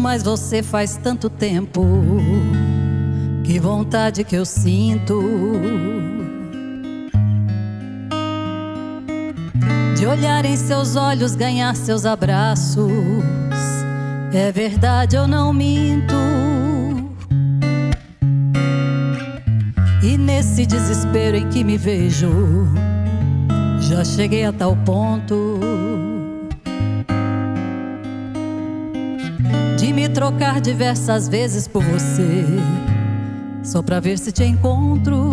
mais você faz tanto tempo. Que vontade que eu sinto de olhar em seus olhos, ganhar seus abraços. É verdade, eu não minto. E nesse desespero em que me vejo, já cheguei a tal ponto trocar diversas vezes por você, só pra ver se te encontro.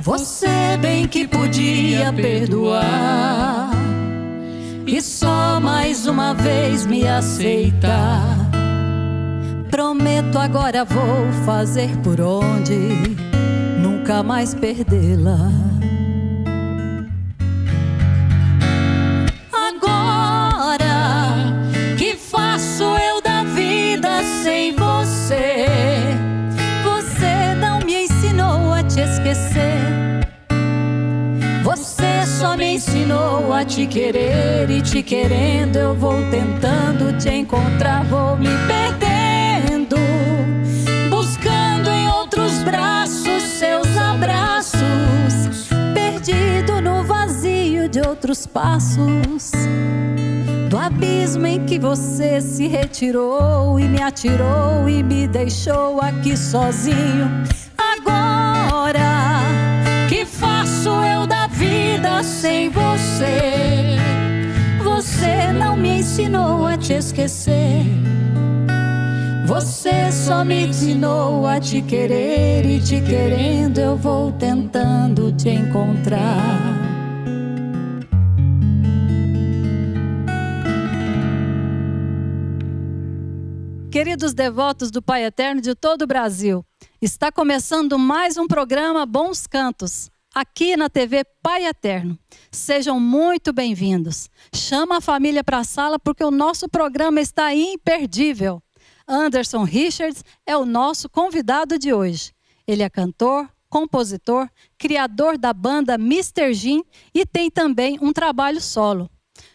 Você bem que podia perdoar e só mais uma vez me aceitar. Prometo agora vou fazer por onde nunca mais perdê-la. Você só me ensinou a te querer e te querendo eu vou tentando te encontrar, vou me perdendo, buscando em outros braços seus abraços, perdido no vazio de outros passos. Do abismo em que você se retirou e me atirou e me deixou aqui sozinho. Vida sem você? Você não me ensinou a te esquecer. Você só me ensinou a te querer e te querendo eu vou tentando te encontrar. Queridos devotos do Pai Eterno de todo o Brasil, está começando mais um programa Bons Cantos, aqui na TV Pai Eterno. Sejam muito bem-vindos. Chama a família para a sala porque o nosso programa está imperdível. Anderson Richards é o nosso convidado de hoje. Ele é cantor, compositor, criador da banda Mr. Jim e tem também um trabalho solo.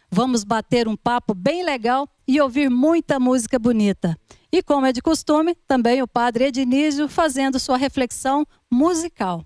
Vamos bater um papo bem legal e ouvir muita música bonita. E como é de costume, também o padre Ednísio fazendo sua reflexão musical.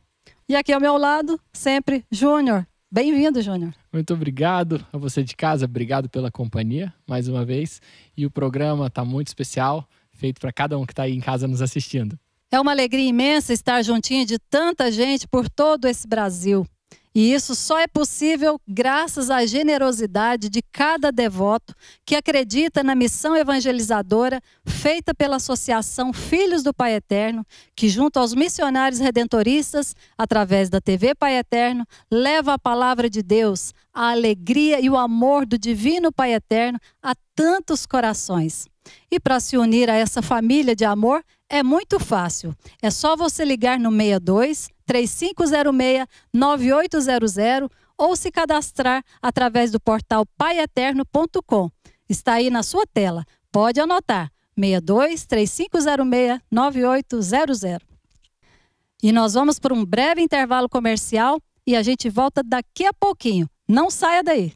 E aqui ao meu lado, sempre, Júnior. Bem-vindo, Júnior. Muito obrigado a você de casa, obrigado pela companhia mais uma vez. E o programa está muito especial, feito para cada um que está aí em casa nos assistindo. É uma alegria imensa estar juntinho de tanta gente por todo esse Brasil. E isso só é possível graças à generosidade de cada devoto que acredita na missão evangelizadora feita pela Associação Filhos do Pai Eterno, que, junto aos missionários redentoristas, através da TV Pai Eterno, leva a palavra de Deus, a alegria e o amor do Divino Pai Eterno a tantos corações. E para se unir a essa família de amor é muito fácil. É só você ligar no 62 3506 9800 ou se cadastrar através do portal paieterno.com. Está aí na sua tela. Pode anotar: 62 3506 9800. E nós vamos por um breve intervalo comercial e a gente volta daqui a pouquinho. Não saia daí.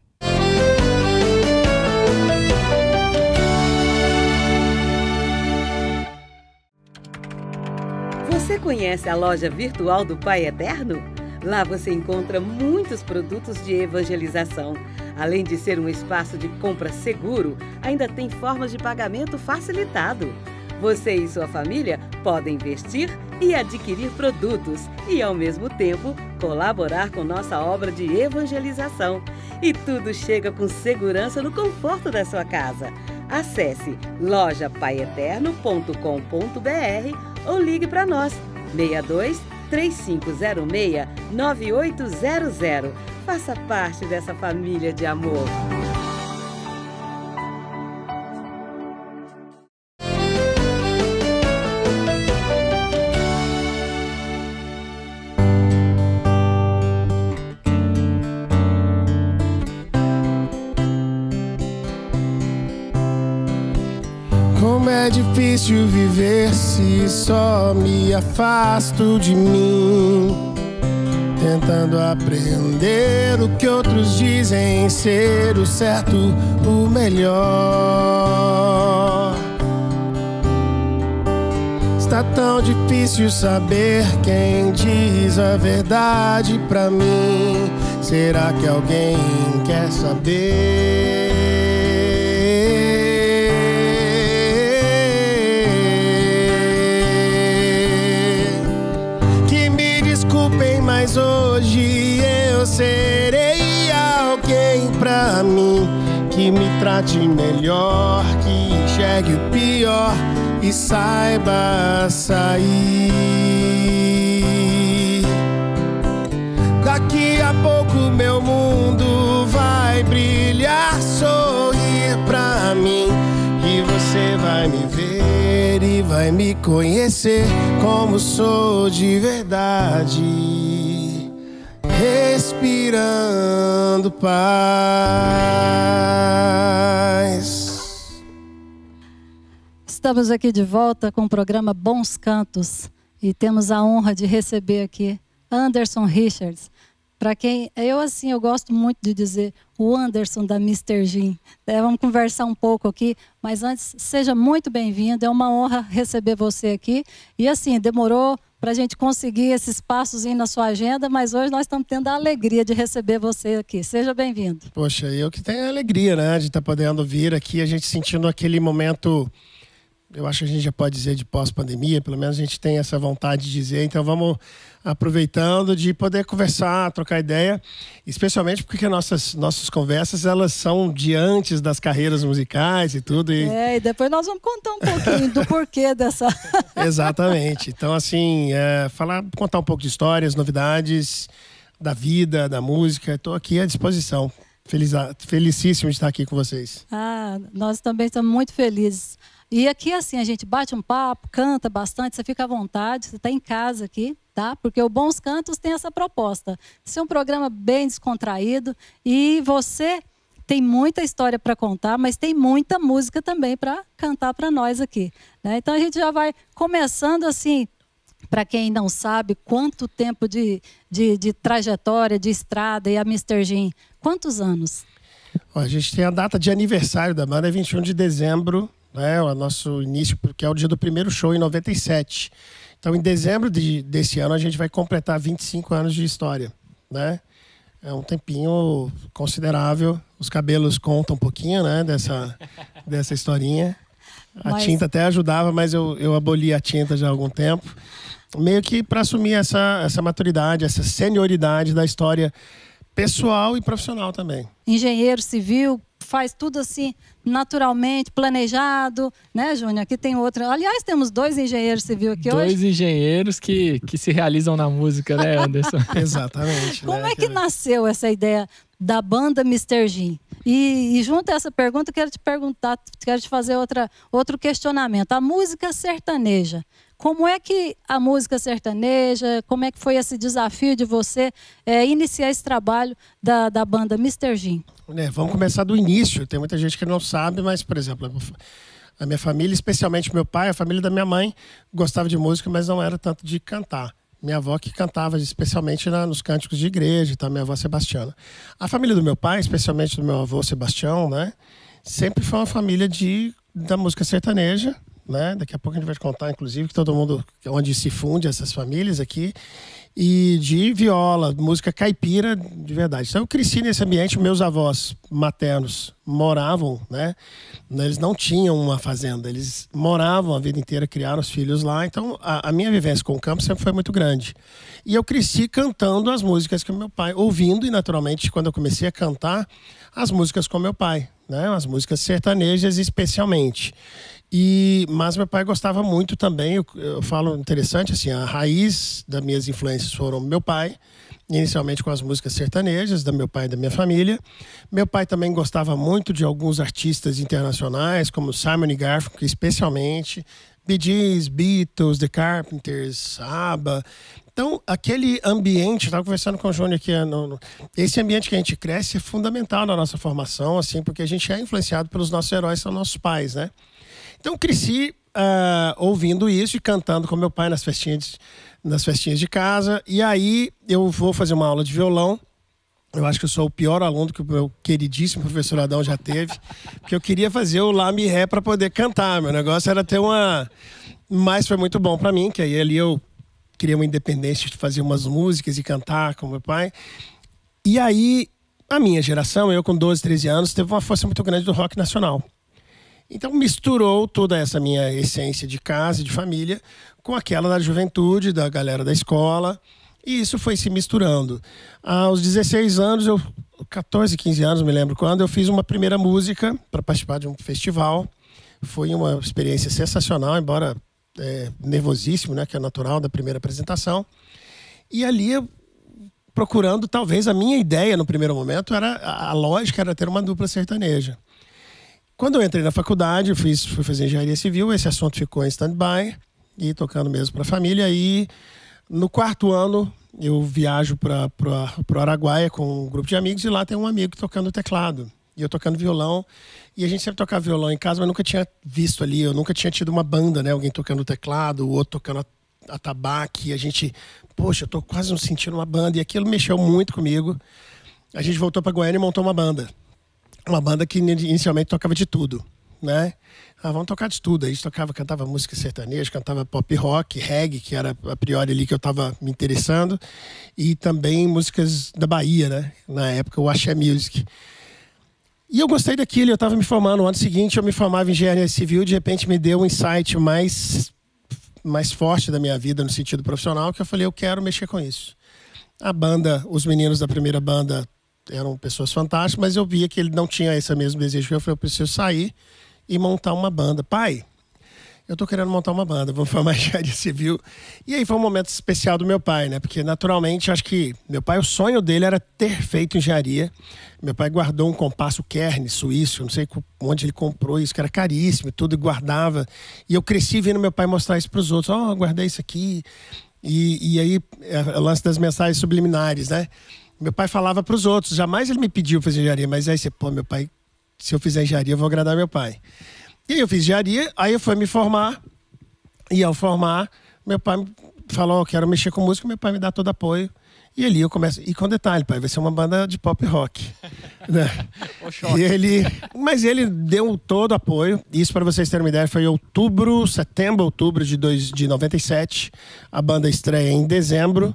Você conhece a loja virtual do Pai Eterno? Lá você encontra muitos produtos de evangelização. Além de ser um espaço de compra seguro, ainda tem formas de pagamento facilitado. Você e sua família podem investir e adquirir produtos e, ao mesmo tempo, colaborar com nossa obra de evangelização. E tudo chega com segurança no conforto da sua casa. Acesse lojapaieterno.com.br ou ligue para nós 62 3506 9800. Faça parte dessa família de amor. Difícil viver se só me afasto de mim. tentando aprender o que outros dizem ser o certo, o melhor. Está tão difícil saber quem diz a verdade pra mim. Será que alguém quer saber? Hoje eu serei alguém pra mim que me trate melhor, que enxergue o pior e saiba sair. Daqui a pouco meu mundo vai brilhar, sorrir pra mim. E você vai me ver e vai me conhecer como sou de verdade. Respirando paz. Estamos aqui de volta com o programa Bons Cantos e temos a honra de receber aqui Anderson Richards. Para quem eu assim, eu gosto muito de dizer o Anderson da Mr. Jim. É, vamos conversar um pouco aqui, mas antes seja muito bem-vindo. É uma honra receber você aqui. E assim, demorou para a gente conseguir esse espaçozinho na sua agenda, mas hoje nós estamos tendo a alegria de receber você aqui. Seja bem-vindo. Poxa, eu que tenho a alegria, né, de estar podendo vir aqui, a gente sentindo aquele momento eu acho que a gente já pode dizer de pós-pandemia, pelo menos a gente tem essa vontade de dizer. Então vamos aproveitando de poder conversar, trocar ideia, especialmente porque nossas nossas conversas elas são de antes das carreiras musicais e tudo. E... É, e depois nós vamos contar um pouquinho do porquê dessa. Exatamente. Então assim, é, falar, contar um pouco de histórias, novidades da vida, da música. Estou aqui à disposição. Feliz, felicíssimo de estar aqui com vocês. Ah, nós também estamos muito felizes. E aqui, assim, a gente bate um papo, canta bastante, você fica à vontade, você está em casa aqui, tá? Porque o Bons Cantos tem essa proposta. Ser um programa bem descontraído e você tem muita história para contar, mas tem muita música também para cantar para nós aqui. Né? Então a gente já vai começando assim. Para quem não sabe quanto tempo de, de, de trajetória, de estrada e a Mr. Jim, quantos anos? A gente tem a data de aniversário da banda, é 21 de dezembro né? O nosso início, porque é o dia do primeiro show em 97. Então, em dezembro de, desse ano, a gente vai completar 25 anos de história, né? É um tempinho considerável. Os cabelos contam um pouquinho, né? Dessa, dessa historinha. A mas... tinta até ajudava, mas eu, eu aboli a tinta já há algum tempo. Meio que para assumir essa, essa maturidade, essa senioridade da história pessoal e profissional também. Engenheiro civil, faz tudo assim naturalmente, planejado, né, Júnior? Aqui tem outra. Aliás, temos dois engenheiros civil aqui dois hoje. Dois engenheiros que, que se realizam na música, né, Anderson? Exatamente. Como né? é que nasceu essa ideia da banda Mr. Jim? E, e, junto a essa pergunta, quero te perguntar, quero te fazer outra, outro questionamento. A música sertaneja como é que a música sertaneja, como é que foi esse desafio de você é, iniciar esse trabalho da, da banda Mr. Jim? É, vamos começar do início. Tem muita gente que não sabe, mas, por exemplo, a minha família, especialmente meu pai, a família da minha mãe, gostava de música, mas não era tanto de cantar. Minha avó que cantava especialmente na, nos cânticos de igreja, tá? minha avó Sebastiana. A família do meu pai, especialmente do meu avô Sebastião, né? sempre foi uma família de, da música sertaneja, né? Daqui a pouco a gente vai contar, inclusive, que todo mundo, onde se funde essas famílias aqui, e de viola, música caipira de verdade. Então eu cresci nesse ambiente, meus avós maternos moravam, né? Eles não tinham uma fazenda, eles moravam a vida inteira, criaram os filhos lá. Então a, a minha vivência com o campo sempre foi muito grande. E eu cresci cantando as músicas que meu pai, ouvindo e naturalmente quando eu comecei a cantar as músicas com meu pai, né? As músicas sertanejas especialmente. E, mas meu pai gostava muito também, eu, eu, falo interessante, assim, a raiz das minhas influências foram meu pai, inicialmente com as músicas sertanejas, da meu pai e da minha família. Meu pai também gostava muito de alguns artistas internacionais, como Simon e Garfunkel, especialmente, Bee Gees, Beatles, The Carpenters, ABBA. Então, aquele ambiente, estava conversando com o Júnior aqui, no, no, esse ambiente que a gente cresce é fundamental na nossa formação, assim, porque a gente é influenciado pelos nossos heróis, são nossos pais, né? Então cresci uh, ouvindo isso e cantando com meu pai nas festinhas, de, nas festinhas de casa. E aí eu vou fazer uma aula de violão. Eu acho que eu sou o pior aluno que o meu queridíssimo professor Adão já teve, porque eu queria fazer o Lá Mi Ré para poder cantar. Meu negócio era ter uma. Mas foi muito bom para mim, que aí ali eu queria uma independência de fazer umas músicas e cantar com meu pai. E aí, a minha geração, eu com 12, 13 anos, teve uma força muito grande do rock nacional. Então misturou toda essa minha essência de casa, de família, com aquela da juventude, da galera da escola. E isso foi se misturando. Aos 16 anos, eu 14, 15 anos, me lembro quando, eu fiz uma primeira música para participar de um festival. Foi uma experiência sensacional, embora é, nervosíssimo, né, que é natural da primeira apresentação. E ali procurando, talvez a minha ideia no primeiro momento era a lógica era ter uma dupla sertaneja. Quando eu entrei na faculdade, eu fiz, fui fazer engenharia civil, esse assunto ficou em stand-by e tocando mesmo para a família. E no quarto ano eu viajo para o Araguaia com um grupo de amigos e lá tem um amigo tocando teclado e eu tocando violão. E a gente sempre tocava violão em casa, mas nunca tinha visto ali, eu nunca tinha tido uma banda, né? Alguém tocando teclado, o outro tocando atabaque. A gente, poxa, eu tô quase não sentindo uma banda. E aquilo mexeu muito comigo. A gente voltou para Goiânia e montou uma banda uma banda que inicialmente tocava de tudo, né? Ah, vamos tocar de tudo. A gente tocava, cantava música sertaneja, cantava pop rock, reggae, que era a priori ali que eu estava me interessando, e também músicas da Bahia, né? Na época, o Axé Music. E eu gostei daquilo, eu estava me formando. No ano seguinte, eu me formava em engenharia civil, de repente me deu um insight mais, mais forte da minha vida, no sentido profissional, que eu falei, eu quero mexer com isso. A banda, os meninos da primeira banda eram pessoas fantásticas, mas eu via que ele não tinha esse mesmo desejo eu. falei, eu preciso sair e montar uma banda. Pai, eu tô querendo montar uma banda, vou formar engenharia civil. E aí foi um momento especial do meu pai, né? Porque naturalmente, acho que meu pai, o sonho dele era ter feito engenharia. Meu pai guardou um compasso Kern suíço, não sei onde ele comprou isso, que era caríssimo e tudo, e guardava. E eu cresci vendo meu pai mostrar isso para os outros. Ó, oh, guardei isso aqui. E, e aí, é, o lance das mensagens subliminares, né? Meu pai falava para os outros, jamais ele me pediu fazer engenharia, mas aí você, pô, meu pai, se eu fizer engenharia, eu vou agradar meu pai. E aí eu fiz engenharia, aí eu fui me formar, e ao formar, meu pai falou, oh, quero mexer com música, meu pai me dá todo apoio. E ali eu começo. E com detalhe, pai, vai ser uma banda de pop rock. né? e ele, mas ele deu todo apoio. Isso, para vocês terem uma ideia, foi outubro, setembro, outubro de, dois, de 97. A banda estreia em dezembro.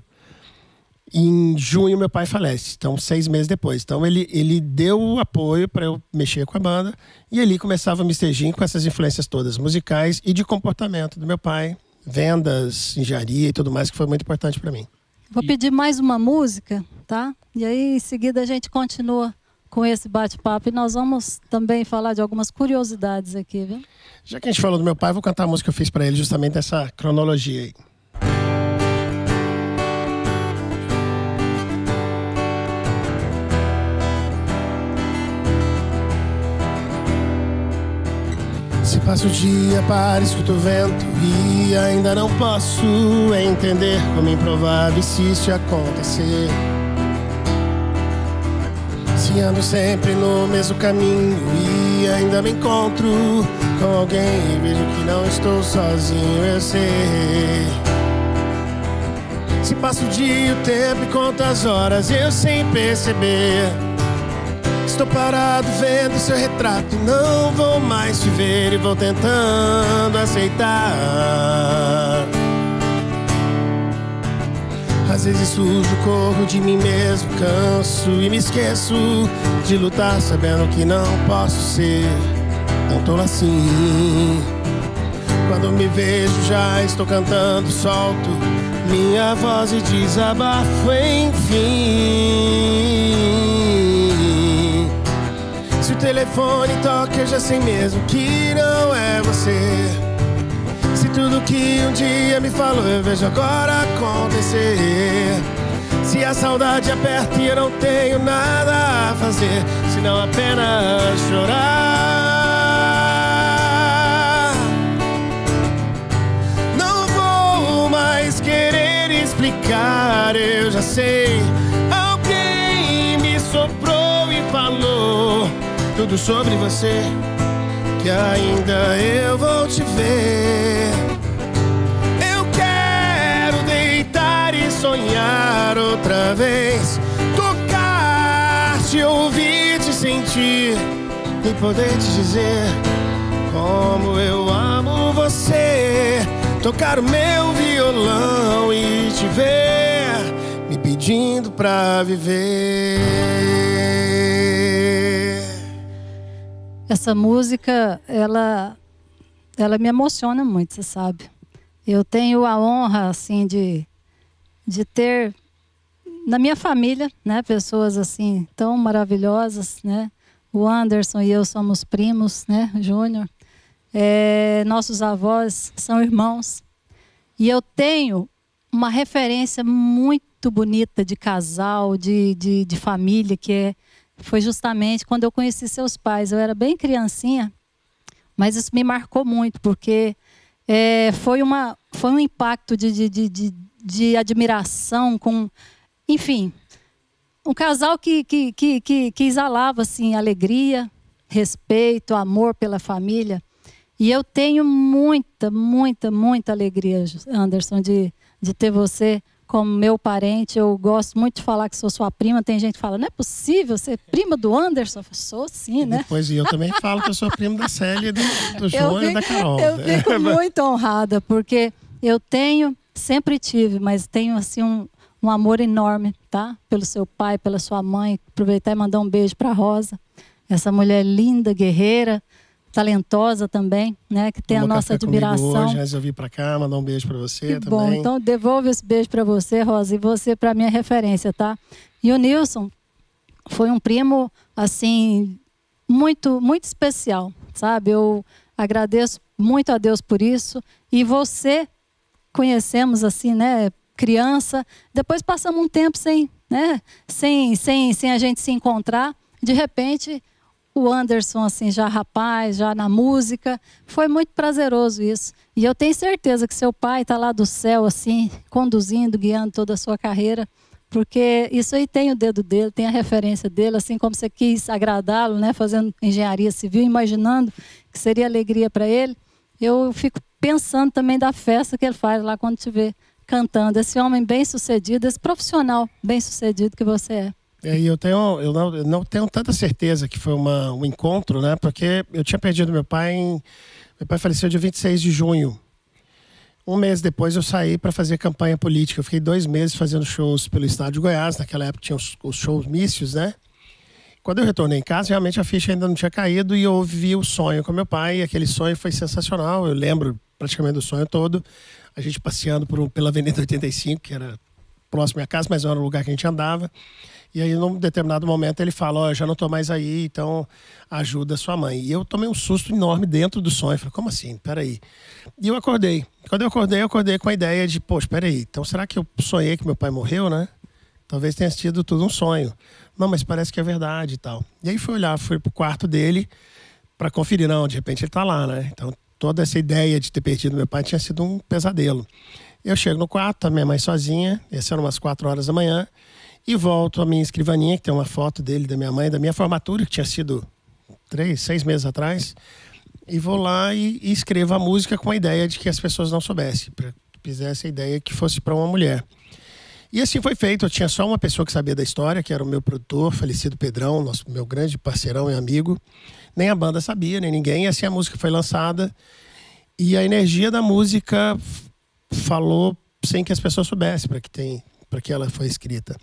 Em junho, meu pai falece, então seis meses depois. Então ele, ele deu o apoio para eu mexer com a banda e ali começava o Mr. Jim com essas influências todas musicais e de comportamento do meu pai, vendas, engenharia e tudo mais, que foi muito importante para mim. Vou pedir mais uma música, tá? E aí em seguida a gente continua com esse bate-papo e nós vamos também falar de algumas curiosidades aqui, viu? Já que a gente falou do meu pai, vou cantar a música que eu fiz para ele justamente essa cronologia aí. Passo o dia para escuto o vento e ainda não posso entender como improvável se isso acontecer. Se ando sempre no mesmo caminho e ainda me encontro com alguém e vejo que não estou sozinho, eu sei. Se passo o dia, o tempo e conto as horas, eu sem perceber. Estou parado vendo seu retrato. Não vou mais te ver e vou tentando aceitar. Às vezes sujo, corro de mim mesmo, canso e me esqueço de lutar, sabendo que não posso ser tão tolo assim. Quando me vejo, já estou cantando, solto minha voz e desabafo, enfim. Telefone toca, eu já sei mesmo que não é você. Se tudo que um dia me falou, eu vejo agora acontecer. Se a saudade aperta e eu não tenho nada a fazer, senão apenas chorar. Não vou mais querer explicar, eu já sei. Tudo sobre você. que ainda eu vou te ver. Eu quero deitar e sonhar outra vez, tocar, te ouvir, te sentir e poder te dizer como eu amo você. Tocar o meu violão e te ver me pedindo pra viver. Essa música, ela, ela me emociona muito, você sabe. Eu tenho a honra, assim, de, de ter na minha família, né, pessoas assim tão maravilhosas, né? O Anderson e eu somos primos, né, Júnior. É, nossos avós são irmãos. E eu tenho uma referência muito bonita de casal, de, de, de família, que é, foi justamente quando eu conheci seus pais. Eu era bem criancinha, mas isso me marcou muito, porque é, foi, uma, foi um impacto de, de, de, de, de admiração com. Enfim, um casal que, que, que, que, que exalava assim, alegria, respeito, amor pela família. E eu tenho muita, muita, muita alegria, Anderson, de, de ter você como meu parente. Eu gosto muito de falar que sou sua prima. Tem gente que fala, não é possível ser prima do Anderson? Eu sou sim, né? Pois e eu também falo que eu sou primo da Célia, do, do João e da Carol. Eu fico muito honrada, porque eu tenho, sempre tive, mas tenho assim um, um amor enorme, tá? Pelo seu pai, pela sua mãe. Aproveitar e mandar um beijo para Rosa, essa mulher linda, guerreira, talentosa também, né? Que tem Tomou a nossa admiração. Hoje, vim para cá, mandar um beijo para você Que também. bom, então devolvo esse beijo para você, Rosa, e você para minha referência, tá? E o Nilson foi um primo assim muito muito especial, sabe? Eu agradeço muito a Deus por isso e você conhecemos assim, né, criança, depois passamos um tempo sem, né, sem sem sem a gente se encontrar, de repente o Anderson, assim, já rapaz, já na música. Foi muito prazeroso isso. E eu tenho certeza que seu pai está lá do céu, assim, conduzindo, guiando toda a sua carreira, porque isso aí tem o dedo dele, tem a referência dele, assim como você quis agradá-lo, né, fazendo engenharia civil, imaginando que seria alegria para ele. Eu fico pensando também da festa que ele faz lá quando te vê cantando. Esse homem bem sucedido, esse profissional bem sucedido que você é. É, E eu tenho, eu não, eu não tenho tanta certeza que foi uma, um encontro, né? Porque eu tinha perdido meu pai em, meu pai faleceu dia 26 de junho. Um mês depois eu saí para fazer campanha política. Eu fiquei dois meses fazendo shows pelo estado de Goiás. Naquela época tinha os, os shows mícios, né? Quando eu retornei em casa, realmente a ficha ainda não tinha caído e eu ouvi o sonho com meu pai. E aquele sonho foi sensacional. Eu lembro praticamente do sonho todo. A gente passeando por, pela Avenida 85, que era próximo à minha casa, mas não era o lugar que a gente andava. E aí, num determinado momento, ele fala: Ó, eu já não tô mais aí, então ajuda a sua mãe. E eu tomei um susto enorme dentro do sonho. Falei: como assim? Peraí. E eu acordei. Quando eu acordei, eu acordei com a ideia de: poxa, peraí, então será que eu sonhei que meu pai morreu, né? Talvez tenha sido tudo um sonho. Não, mas parece que é verdade e tal. E aí fui olhar, fui pro quarto dele para conferir. Não, de repente ele tá lá, né? Então toda essa ideia de ter perdido meu pai tinha sido um pesadelo. Eu chego no quarto, tá minha mãe sozinha, esse eram umas quatro horas da manhã, e volto à minha escrivaninha, que tem uma foto dele, da minha mãe, da minha formatura, que tinha sido três, seis meses atrás, e vou lá e, e escrevo a música com a ideia de que as pessoas não soubessem, para fizesse a ideia que fosse para uma mulher. E assim foi feito. Eu tinha só uma pessoa que sabia da história, que era o meu produtor, falecido Pedrão, nosso, meu grande parceirão e amigo. Nem a banda sabia, nem ninguém. E assim a música foi lançada. E a energia da música falou sem que as pessoas soubessem para que tem para que ela foi escrita.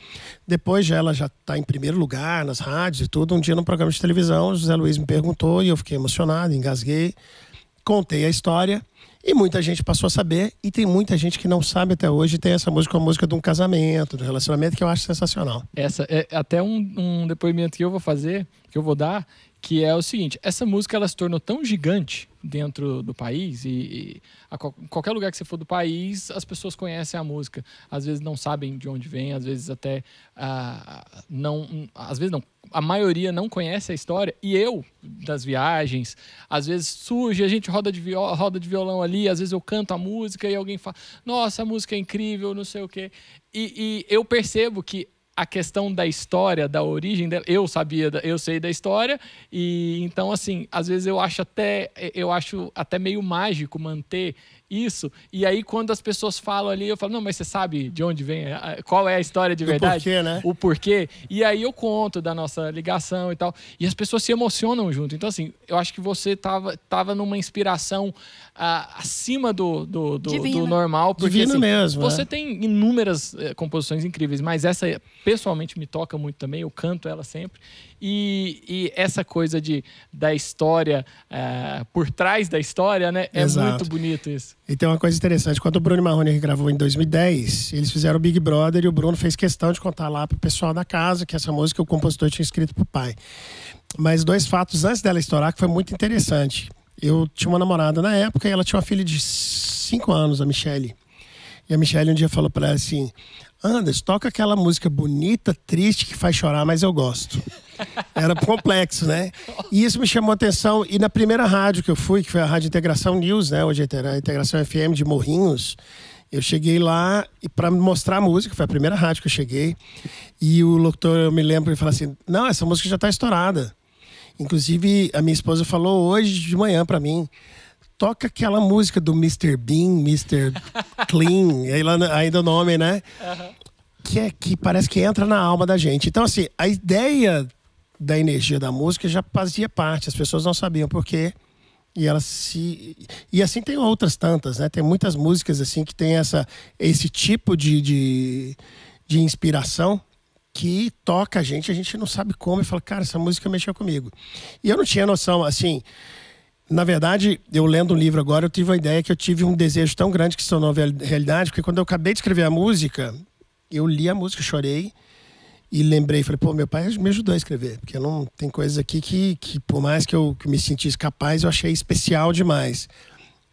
Depois já ela já está em primeiro lugar nas rádios e tudo. Um dia num programa de televisão, José Luiz me perguntou e eu fiquei emocionado, engasguei, contei a história e muita gente passou a saber e tem muita gente que não sabe até hoje. Tem essa música, a música de um casamento, de um relacionamento que eu acho sensacional. Essa é até um, um depoimento que eu vou fazer, que eu vou dar, que é o seguinte: essa música ela se tornou tão gigante dentro do país e, e a qual- qualquer lugar que você for do país, as pessoas conhecem a música. Às vezes não sabem de onde vem, às vezes até ah, não, às vezes não. A maioria não conhece a história e eu das viagens, às vezes surge, a gente roda de, roda de violão ali, às vezes eu canto a música e alguém fala: "Nossa, a música é incrível, não sei o quê". E, e eu percebo que a questão da história, da origem dela, eu sabia, eu sei da história e então assim, às vezes eu acho até eu acho até meio mágico manter isso. E aí, quando as pessoas falam ali, eu falo, não, mas você sabe de onde vem? Qual é a história de verdade? O porquê, né? O porquê. E aí eu conto da nossa ligação e tal. E as pessoas se emocionam junto. Então, assim, eu acho que você tava, tava numa inspiração uh, acima do, do, do, do normal. Porque, Divino assim, mesmo. Você é. tem inúmeras uh, composições incríveis, mas essa pessoalmente me toca muito também. Eu canto ela sempre. E, e essa coisa de, da história, uh, por trás da história, né? É Exato. muito bonito isso. E tem uma coisa interessante. Quando o Bruno Marrone gravou em 2010, eles fizeram o Big Brother e o Bruno fez questão de contar lá pro pessoal da casa que essa música o compositor tinha escrito pro pai. Mas dois fatos antes dela estourar que foi muito interessante. Eu tinha uma namorada na época e ela tinha uma filha de 5 anos, a Michelle. E a Michelle um dia falou para ela assim: Anders, toca aquela música bonita, triste, que faz chorar, mas eu gosto. Era complexo, né? E isso me chamou a atenção. E na primeira rádio que eu fui, que foi a Rádio Integração News, né? Hoje é a Integração FM de Morrinhos. Eu cheguei lá e para mostrar a música, foi a primeira rádio que eu cheguei. E o locutor, eu me lembro, ele falou assim: Não, essa música já está estourada. Inclusive, a minha esposa falou hoje de manhã para mim: toca aquela música do Mr. Bean, Mr. Clean, ainda o nome, né? Uhum. Que, é, que parece que entra na alma da gente. Então, assim, a ideia da energia da música já fazia parte, as pessoas não sabiam por quê. E ela se. E assim tem outras tantas, né? Tem muitas músicas assim que tem essa, esse tipo de, de, de inspiração que toca a gente, a gente não sabe como, e fala, cara, essa música mexeu comigo. E eu não tinha noção, assim. Na verdade, eu lendo um livro agora, eu tive a ideia que eu tive um desejo tão grande que se tornou realidade, porque quando eu acabei de escrever a música, eu li a música, chorei e lembrei, falei, pô, meu pai me ajudou a escrever, porque não tem coisas aqui que, que por mais que eu que me sentisse capaz, eu achei especial demais.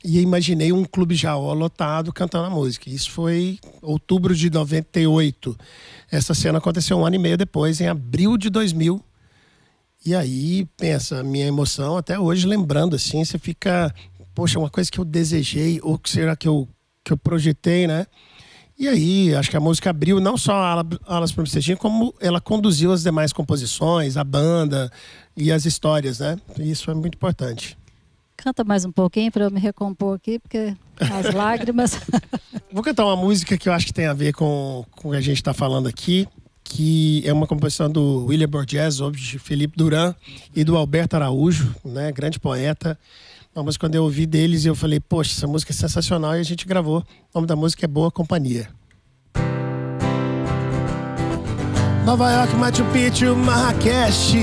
E imaginei um clube jaó lotado cantando a música. Isso foi outubro de 98. Essa cena aconteceu um ano e meio depois, em abril de 2000. E aí, pensa, minha emoção até hoje, lembrando assim, você fica, poxa, uma coisa que eu desejei, ou que será que eu, que eu projetei, né? E aí, acho que a música abriu não só Alas para o como ela conduziu as demais composições, a banda e as histórias, né? E isso é muito importante. Canta mais um pouquinho para eu me recompor aqui, porque as lágrimas. Vou cantar uma música que eu acho que tem a ver com, com o que a gente está falando aqui que é uma composição do William Borges, de Felipe Duran e do Alberto Araújo, né, grande poeta. Música quando eu ouvi deles, eu falei, poxa, essa música é sensacional e a gente gravou. O nome da música é Boa Companhia. Nova York, Machu Picchu, Marrakech,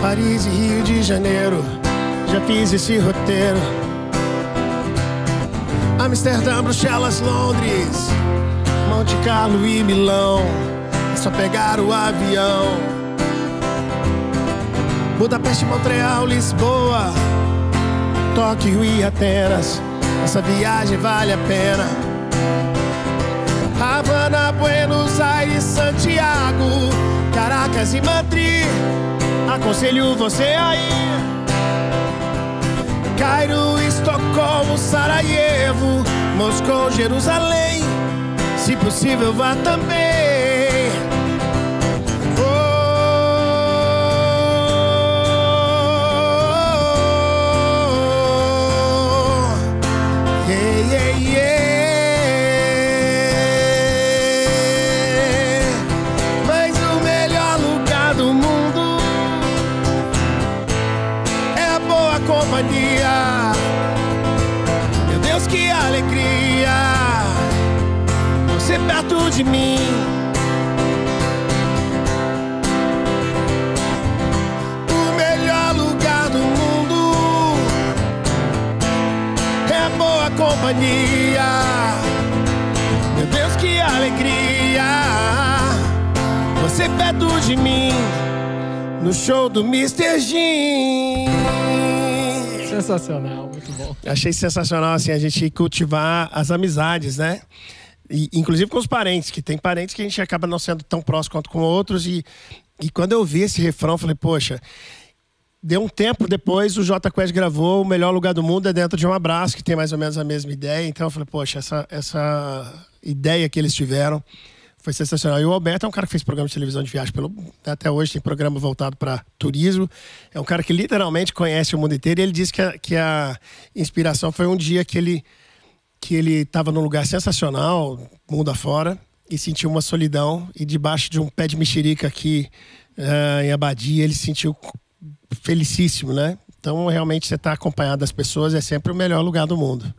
Paris e Rio de Janeiro. Já fiz esse roteiro. Amsterdã, Bruxelas, Londres, Monte Carlo e Milão só pegar o avião. Budapeste, Montreal, Lisboa, Tóquio e Atenas. Essa viagem vale a pena. Havana, Buenos Aires, Santiago, Caracas e Madrid. Aconselho você a ir. Cairo, Estocolmo, Sarajevo, Moscou, Jerusalém. Se possível, vá também. De mim. O melhor lugar do mundo é boa companhia. Meu Deus, que alegria! Você perto de mim no show do Mr. Jean. Sensacional, muito bom. Achei sensacional assim a gente cultivar as amizades, né? E, inclusive com os parentes, que tem parentes que a gente acaba não sendo tão próximo quanto com outros. E, e quando eu vi esse refrão, falei, poxa, deu um tempo depois, o J Quest gravou O Melhor Lugar do Mundo é Dentro de um Abraço, que tem mais ou menos a mesma ideia. Então eu falei, poxa, essa, essa ideia que eles tiveram foi sensacional. E o Alberto é um cara que fez programa de televisão de viagem pelo até hoje tem programa voltado para turismo. É um cara que literalmente conhece o mundo inteiro. E ele disse que a, que a inspiração foi um dia que ele que ele estava num lugar sensacional, mundo afora, e sentiu uma solidão e debaixo de um pé de mexerica aqui uh, em Abadia ele se sentiu felicíssimo, né? Então realmente você está acompanhado das pessoas é sempre o melhor lugar do mundo.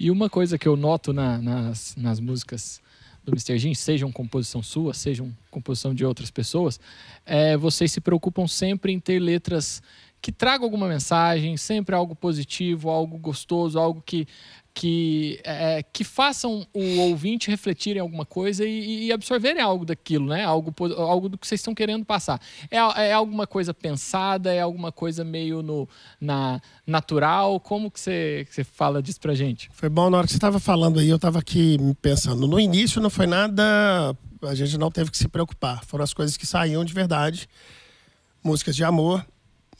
E uma coisa que eu noto na, nas, nas músicas do Mr. Jean, sejam composição sua, sejam composição de outras pessoas, é, vocês se preocupam sempre em ter letras que tragam alguma mensagem, sempre algo positivo, algo gostoso, algo que que, é, que façam o ouvinte refletir em alguma coisa e, e, absorverem algo daquilo, né? Algo, algo do que vocês estão querendo passar. É, é alguma coisa pensada? É alguma coisa meio no, na natural? Como que você, que você fala disso pra gente? Foi bom, na hora que você estava falando aí, eu estava aqui pensando. No início não foi nada... A gente não teve que se preocupar. Foram as coisas que saíam de verdade. Músicas de amor,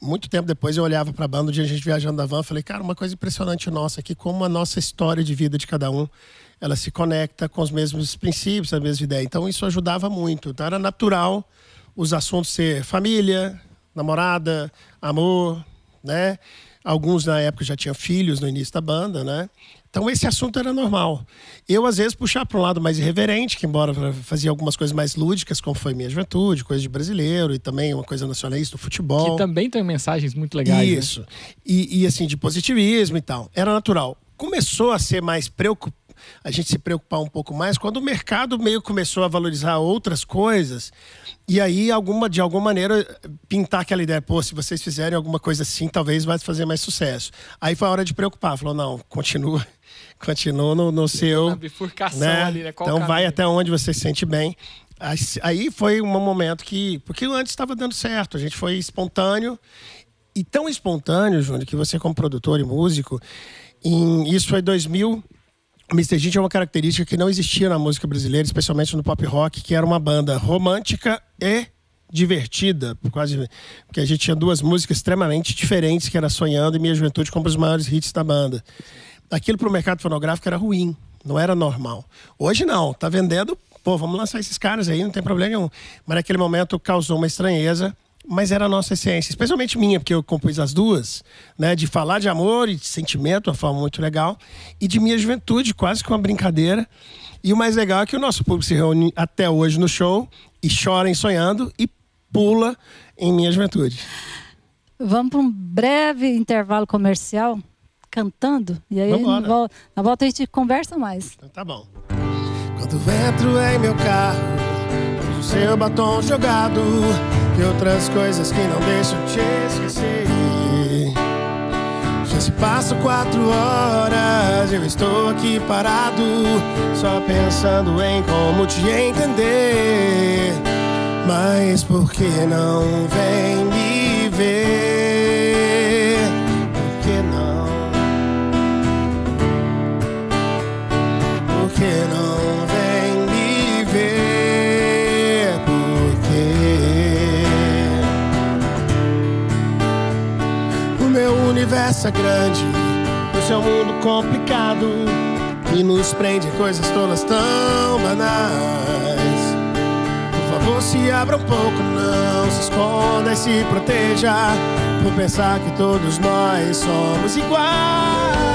muito tempo depois eu olhava para a banda, um dia a gente viajando da van, falei, cara, uma coisa impressionante nossa aqui, como a nossa história de vida de cada um, ela se conecta com os mesmos princípios, a mesma ideia. Então isso ajudava muito. Então era natural os assuntos ser família, namorada, amor, né? Alguns na época já tinham filhos no início da banda, né? Então esse assunto era normal. Eu, às vezes, puxar para um lado mais irreverente, que embora fazia algumas coisas mais lúdicas, como foi minha juventude, coisa de brasileiro, e também uma coisa nacionalista do futebol. Que também tem mensagens muito legais. Né? Isso. Né? E, e assim, de positivismo e tal. Era natural. Começou a ser mais preocupante a gente se preocupar um pouco mais quando o mercado meio começou a valorizar outras coisas e aí alguma de alguma maneira pintar aquela ideia, pô, se vocês fizerem alguma coisa assim, talvez vai fazer mais sucesso. Aí foi a hora de preocupar, falou não, continua continua no, no seu. Na bifurcação né? ali, né? Qual então vai até onde você se sente bem. Aí foi um momento que. Porque antes estava dando certo, a gente foi espontâneo. E tão espontâneo, Júnior, que você, como produtor e músico, em, isso foi 2000. Mr. Gente é uma característica que não existia na música brasileira, especialmente no pop rock, que era uma banda romântica e divertida, quase porque a gente tinha duas músicas extremamente diferentes, que era Sonhando e Minha Juventude como os maiores hits da banda aquilo para o mercado fonográfico era ruim, não era normal. Hoje não, tá vendendo, pô, vamos lançar esses caras aí, não tem problema nenhum. Mas naquele momento causou uma estranheza, mas era a nossa essência, especialmente minha, porque eu compus as duas, né, de falar de amor e de sentimento, uma forma muito legal, e de minha juventude, quase que uma brincadeira. E o mais legal é que o nosso público se reúne até hoje no show e chora sonhando e pula em minha juventude. Vamos para um breve intervalo comercial cantando. E aí, na, na volta, a gente conversa mais. Então, tá bom. Quando entro em meu carro, o seu batom jogado e outras coisas que não deixam te esquecer. Já se passam quatro horas, eu estou aqui parado, só pensando em como te entender. Mas por que não vem me ver? Universo é grande, o seu mundo complicado e nos prende coisas todas tão banais. Por favor, se abra um pouco, não se esconda e se proteja por pensar que todos nós somos iguais.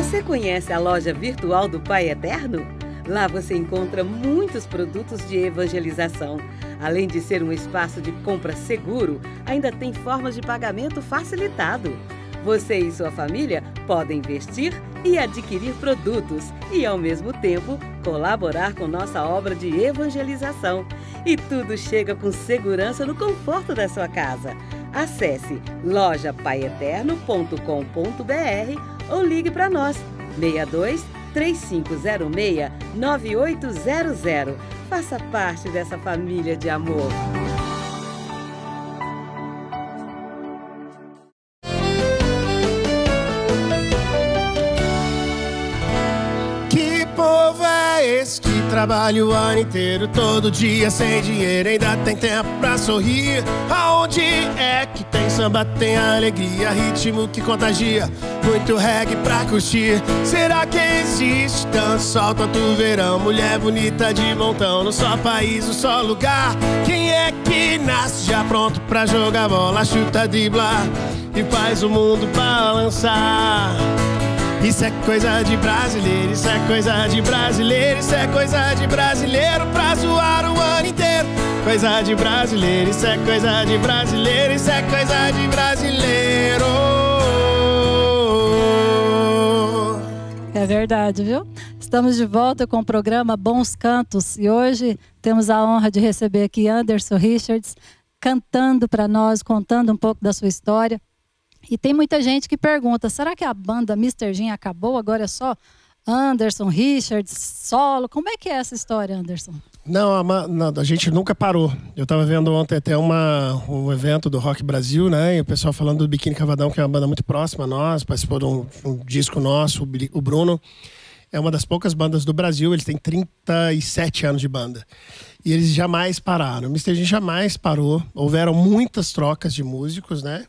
Você conhece a loja virtual do Pai Eterno? Lá você encontra muitos produtos de evangelização. Além de ser um espaço de compra seguro, ainda tem formas de pagamento facilitado. Você e sua família podem investir e adquirir produtos e, ao mesmo tempo, colaborar com nossa obra de evangelização. E tudo chega com segurança no conforto da sua casa. Acesse lojapaieternocom.br ou ligue para nós 62 3506 9800. Faça parte dessa família de amor. Trabalha o ano inteiro, todo dia sem dinheiro, ainda tem tempo pra sorrir. Aonde é que tem samba, tem alegria, ritmo que contagia, muito reggae pra curtir. Será que existe tanto sol, tanto verão, mulher bonita de montão, no só país, no só lugar? Quem é que nasce já pronto pra jogar bola, chuta, driblar e faz o mundo balançar? Isso é coisa de brasileiro, isso é coisa de brasileiro, isso é coisa de brasileiro pra zoar o ano inteiro. Coisa de brasileiro, isso é coisa de brasileiro, isso é coisa de brasileiro. É verdade, viu? Estamos de volta com o programa Bons Cantos e hoje temos a honra de receber aqui Anderson Richards cantando para nós, contando um pouco da sua história. E tem muita gente que pergunta: será que a banda Mr. Jim acabou? Agora é só Anderson, Richards, solo? Como é que é essa história, Anderson? Não, a, não, a gente nunca parou. Eu estava vendo ontem até uma, um evento do Rock Brasil, né? E o pessoal falando do Biquíni Cavadão, que é uma banda muito próxima a nós, participou de um, um disco nosso, o Bruno. É uma das poucas bandas do Brasil, eles têm 37 anos de banda. E eles jamais pararam. O Mr. Jim jamais parou. Houveram muitas trocas de músicos, né?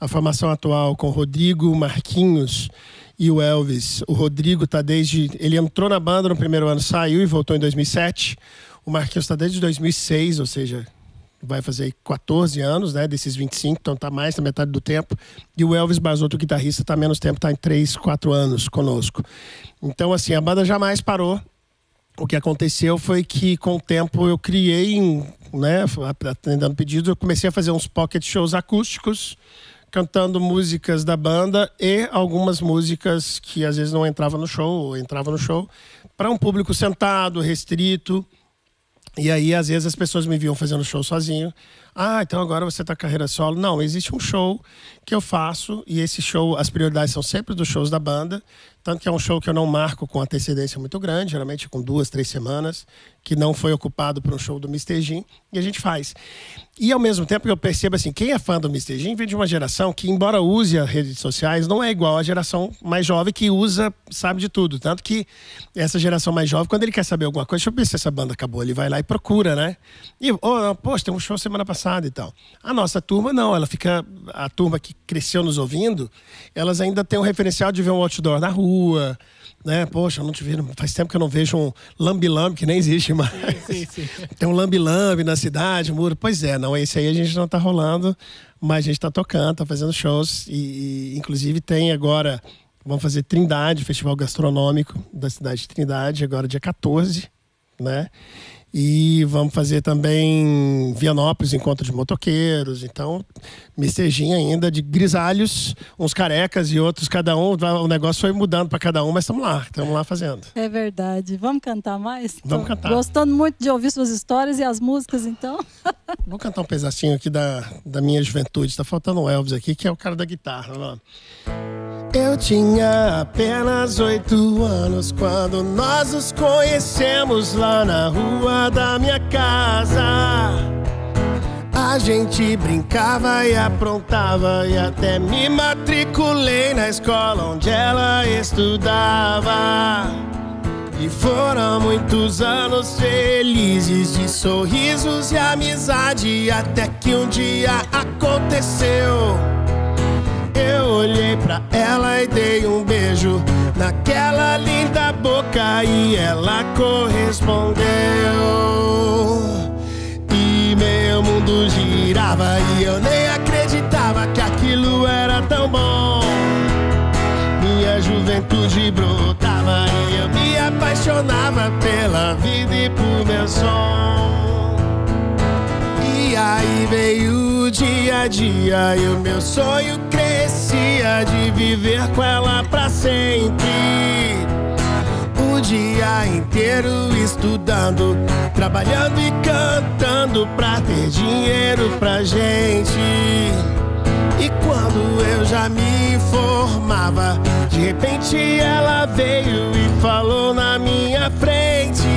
A formação atual com Rodrigo, Marquinhos e o Elvis. O Rodrigo está desde. Ele entrou na banda no primeiro ano, saiu e voltou em 2007. O Marquinhos está desde 2006, ou seja, vai fazer 14 anos, né, desses 25, então está mais da metade do tempo. E o Elvis Basoto, guitarrista, está menos tempo, está em 3, 4 anos conosco. Então, assim, a banda jamais parou. O que aconteceu foi que, com o tempo, eu criei, né, atendendo pedido, eu comecei a fazer uns pocket shows acústicos cantando músicas da banda e algumas músicas que às vezes não entravam no show, ou entravam no show, para um público sentado, restrito. E aí, às vezes, as pessoas me viam fazendo show sozinho. Ah, então agora você está carreira solo. Não, existe um show que eu faço e esse show, as prioridades são sempre dos shows da banda. Tanto que é um show que eu não marco com antecedência muito grande, geralmente com duas, três semanas, que não foi ocupado por um show do Mr. Jim, e a gente faz. E ao mesmo tempo eu percebo assim, quem é fã do Mr. Jim vem de uma geração que, embora use as redes sociais, não é igual à geração mais jovem que usa, sabe de tudo. Tanto que essa geração mais jovem, quando ele quer saber alguma coisa, deixa eu ver se essa banda acabou, ele vai lá e procura, né? E, oh, poxa, tem um show semana passada e tal. A nossa turma não, ela fica, a turma que cresceu nos ouvindo, elas ainda têm um referencial de ver um outdoor na rua, né? Poxa, eu não te vi, faz tempo que eu não vejo um lambi-lambi, que nem existe mais. Sim, sim, sim. Tem um lambi-lambi na cidade, muro. Pois é, não, esse aí a gente não tá rolando, mas a gente tá tocando, tá fazendo shows e, e inclusive tem agora, vamos fazer Trindade, Festival Gastronômico da cidade de Trindade, agora dia 14, né? E vamos fazer também Vianópolis, encontro de motoqueiros. Então, Mistejinha ainda de grisalhos, uns carecas e outros, cada um. O negócio foi mudando para cada um, mas estamos lá, estamos lá fazendo. É verdade. Vamos cantar mais? Vamos Tô cantar. Gostando muito de ouvir suas histórias e as músicas, então. Vou cantar um pedacinho aqui da, da minha juventude. Está faltando o Elvis aqui, que é o cara da guitarra. Ó. Eu tinha apenas oito anos quando nós nos conhecemos lá na rua da minha casa. A gente brincava e aprontava e até me matriculei na escola onde ela estudava. E foram muitos anos felizes de sorrisos e amizade até que um dia aconteceu olhei pra ela e dei um beijo naquela linda boca e ela correspondeu. E meu mundo girava e eu nem acreditava que aquilo era tão bom. Minha juventude brotava e eu me apaixonava pela vida e por meu som. Aí veio o dia a dia e o meu sonho crescia de viver com ela pra sempre. O dia inteiro estudando, trabalhando e cantando pra ter dinheiro pra gente. E quando eu já me formava, de repente ela veio e falou na minha frente: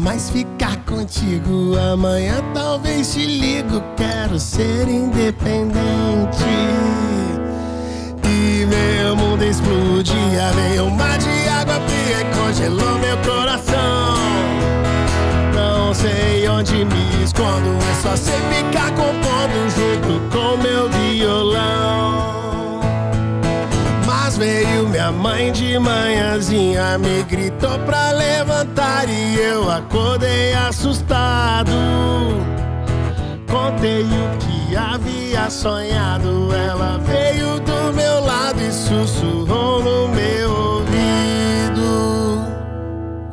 mais ficar contigo. Amanhã talvez te ligo, quero ser independente. E meu mundo explodia. Veio um mar de água fria e congelou meu coração. Não sei onde me escondo, é só sei ficar compondo junto com meu violão. Veio minha mãe de manhãzinha, me gritou pra levantar e eu acordei assustado. Contei o que havia sonhado, ela veio do meu lado e sussurrou no meu ouvido.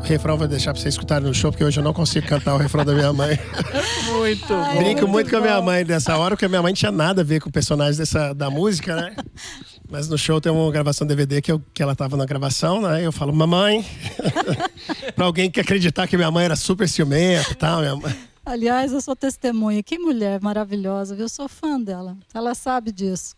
O refrão vou deixar pra vocês escutarem no show, porque hoje eu não consigo cantar o refrão da minha mãe. Muito bom. Brinco muito, muito com a minha mãe dessa hora, porque a minha mãe não tinha nada a ver com o personagem dessa, da música, né? Mas no show tem uma gravação DVD que, eu, que ela tava na gravação, né? Eu falo, mamãe. pra alguém que acreditar que minha mãe era super ciumenta e tal. Minha mãe... Aliás, eu sou testemunha. Que mulher maravilhosa, viu? Eu sou fã dela. Ela sabe disso.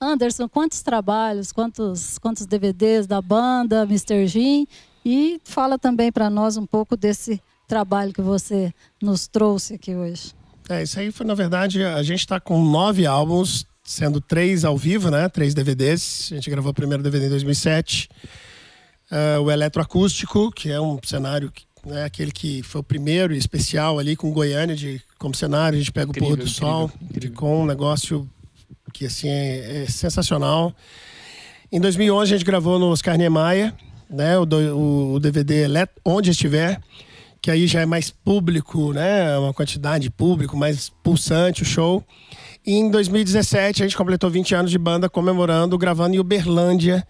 Anderson, quantos trabalhos, quantos, quantos DVDs da banda Mr. Jim? E fala também para nós um pouco desse trabalho que você nos trouxe aqui hoje. É, isso aí foi, na verdade, a gente tá com nove álbuns, sendo três ao vivo, né? Três DVDs. A gente gravou o primeiro DVD em 2007. Ah, o Eletroacústico, que é um cenário, que- né, aquele que foi o primeiro e especial ali com Goiânia de, como cenário. A gente pega Incrível, o pôr do incrível, sol, incrível. com um negócio que, assim, é, é sensacional. Em 2011, a gente gravou no Oscar Niemeyer, né? O, o- o DVD Elet- Onde Estiver que aí já é mais público, né? Uma quantidade de público, mais pulsante o show. E em 2017 a gente completou 20 anos de banda comemorando, gravando em Uberlândia,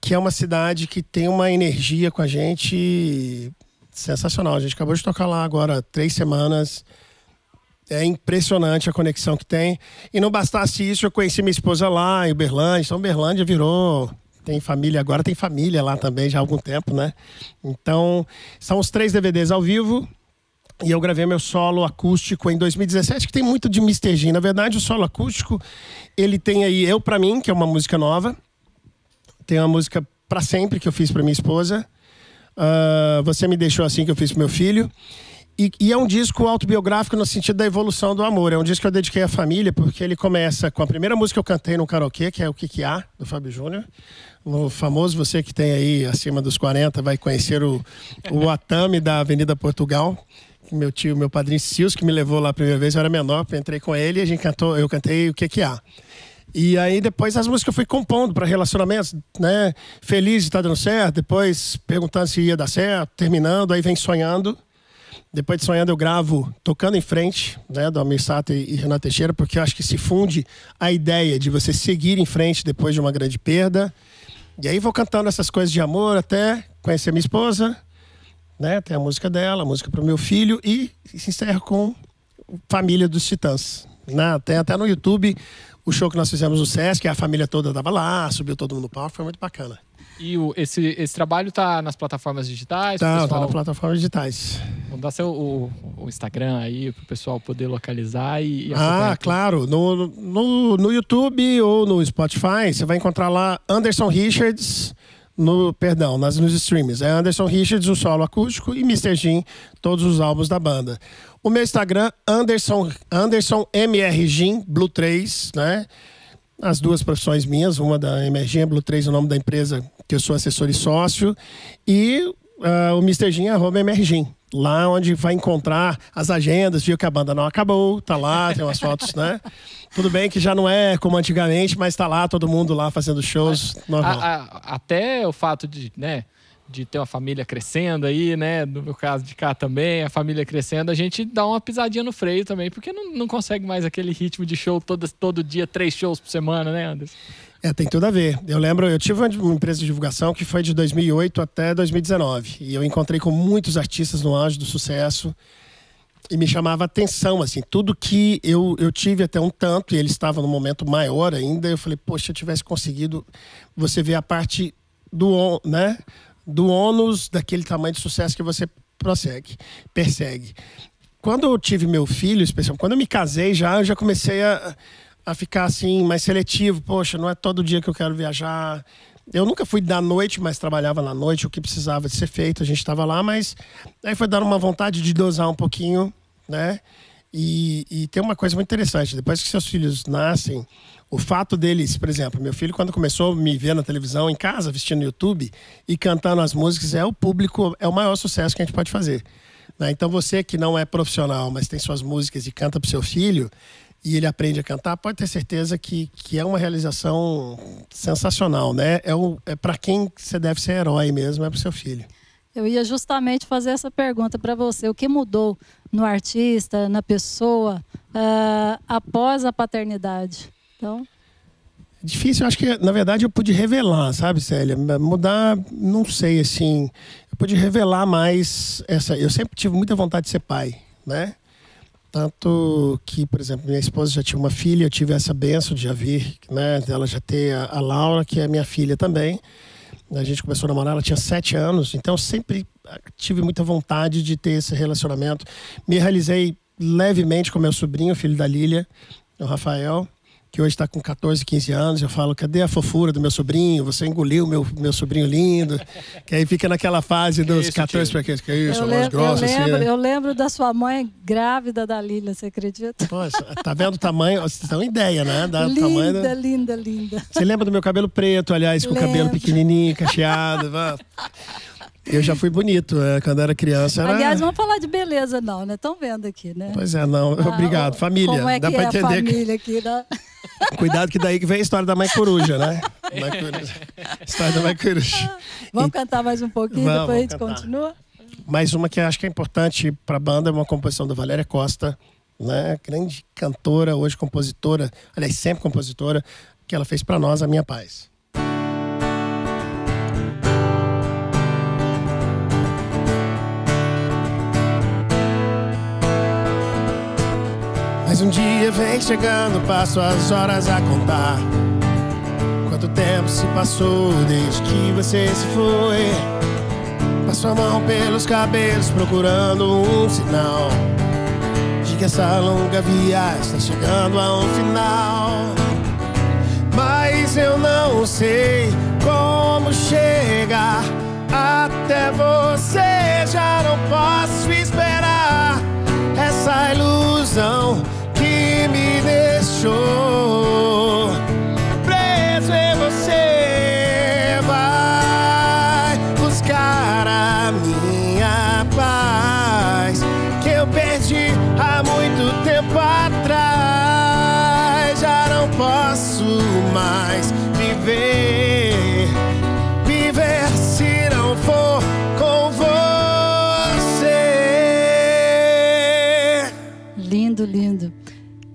que é uma cidade que tem uma energia com a gente sensacional. A gente acabou de tocar lá agora três semanas. É impressionante a conexão que tem. E não bastasse isso, eu conheci minha esposa lá em Uberlândia. Então, Uberlândia virou. Tem família, agora tem família lá também já há algum tempo, né? Então, são os três DVDs ao vivo. E eu gravei meu solo acústico em 2017, que tem muito de Mr. G. Na verdade, o solo acústico, ele tem aí Eu Pra Mim, que é uma música nova. Tem uma música Pra Sempre, que eu fiz pra minha esposa. Ah, Você Me Deixou Assim, que eu fiz pro meu filho. E, e é um disco autobiográfico no sentido da evolução do amor. É um disco que eu dediquei à família, porque ele começa com a primeira música que eu cantei no karaokê, que é o Que Que Há, do Fábio Júnior. O famoso, você que tem aí acima dos 40, vai conhecer o, o Atame da Avenida Portugal. Meu tio, meu padrinho Silos, que me levou lá a primeira vez, eu era menor, entrei com ele e a gente cantou, eu cantei o Que Que Há. E aí depois as músicas eu fui compondo para relacionamentos, né? Feliz de estar dando certo, depois perguntando se ia dar certo, terminando, aí vem sonhando. Depois de sonhando eu gravo tocando em frente, né, do Almir Sater e Renato Teixeira, porque eu acho que se funde a ideia de você seguir em frente depois de uma grande perda. E aí vou cantando essas coisas de amor até conhecer minha esposa, né? Tem a música dela, a música para o meu filho e se encerra com Família dos Titãs. Né? Tem até no YouTube o show que nós fizemos no Sesc, a família toda tava lá, subiu todo mundo no palco, foi muito bacana. E o- esse, esse trabalho tá nas plataformas digitais? Tá, tá pessoal, na plataforma digitais. Vamos dar seu o, o Instagram aí pro pessoal poder localizar e, e Ah, claro. No, no, no YouTube ou no Spotify, você vai encontrar lá Anderson Richards, no, perdão, nas, nos streams. É Anderson Richards, o solo acústico, e Mr. Jim, todos os álbuns da banda. O meu Instagram, Anderson, Anderson MR Jim, Blue 3, né? As duas profissões minhas, uma da MR Jim, é Blue 3, o nome da empresa que eu sou assessor e sócio, e ah, o Jim. Lá onde vai encontrar as agendas, viu que a banda não acabou, tá lá, tem umas fotos, né? Tudo bem que já não é como antigamente, mas tá lá todo mundo lá fazendo shows normal. A- a- até o fato de, né, de ter uma família crescendo aí, né? No meu caso de cá também, a família crescendo, a gente dá uma pisadinha no freio também, porque não, não consegue mais aquele ritmo de show todo, todo dia, três shows por semana, né, Anderson? É, tem tudo a ver. Eu lembro, eu tive uma empresa de divulgação que foi de 2008 até 2019. E eu encontrei com muitos artistas no auge do sucesso. E me chamava a atenção, assim, tudo que eu, eu tive até um tanto, e ele estava no momento maior ainda, eu falei, poxa, se eu tivesse conseguido, você vê a parte do, né, do ônus daquele tamanho de sucesso que você prossegue, persegue. Quando eu tive meu filho, especialmente, quando eu me casei já, eu já comecei a, a ficar assim, mais seletivo. Poxa, não é todo dia que eu quero viajar. Eu nunca fui da noite, mas trabalhava na noite, o que precisava de ser feito, a gente estava lá, mas aí foi dar uma vontade de dosar um pouquinho, né? E, e tem uma coisa muito interessante: depois que seus filhos nascem, o fato deles, por exemplo, meu filho, quando começou a me ver na televisão, em casa, assistindo YouTube e cantando as músicas, é o público, é o maior sucesso que a gente pode fazer. Né? Então, você que não é profissional, mas tem suas músicas e canta para seu filho, e ele aprende a cantar, pode ter certeza que, que é uma realização sensacional, né? É, é para quem você deve ser herói mesmo, é para seu filho. Eu ia justamente fazer essa pergunta para você. O que mudou no artista, na pessoa, uh, após a paternidade? Então. Difícil, eu acho que na verdade eu pude revelar, sabe, Célia? Mudar, não sei, assim. Eu pude revelar mais essa. Eu sempre tive muita vontade de ser pai, né? Tanto que, por exemplo, minha esposa já tinha uma filha, eu tive essa benção de já vir, né? Ela já ter a, a Laura, que é minha filha também. A gente começou a namorar, ela tinha sete anos, então sempre tive muita vontade de ter esse relacionamento. Me realizei levemente com meu sobrinho, filho da Lília, o Rafael que hoje está com 14, 15 anos, eu falo, cadê a fofura do meu sobrinho? Você engoliu meu, meu sobrinho lindo. Que aí fica naquela fase dos isso, 14 para que, que isso, eu lembro, grossa, eu, lembro, assim, né? eu lembro da sua mãe grávida da Lília, você acredita? Poxa, tá vendo o tamanho? Vocês têm uma ideia, né? Da, linda, tamanho da... linda, linda. Você lembra do meu cabelo preto, aliás, com o cabelo pequenininho, cacheado? Eu já fui bonito, é, quando era criança. Era... Aliás, vamos falar de beleza, não, né? Estão vendo aqui, né? Pois é, não. Ah, Obrigado. Família. Como é Dá que pra é entender. A família aqui, né? Cuidado que daí que vem a história da mãe coruja, né? Mãe coruja. História da mãe coruja. Vamos e... cantar mais um pouquinho, vamos, depois a gente cantar. continua? Mais uma que eu acho que é importante para a banda é uma composição da Valéria Costa, né? Grande cantora, hoje compositora, aliás, sempre compositora, que ela fez para nós, A Minha Paz. Mas um dia vem chegando, passo as horas a contar. Quanto tempo se passou desde que você se foi? Passo a mão pelos cabelos procurando um sinal de que essa longa viagem está chegando a um final. Mas eu não sei como chegar até você. Já não posso esperar essa ilusão deixou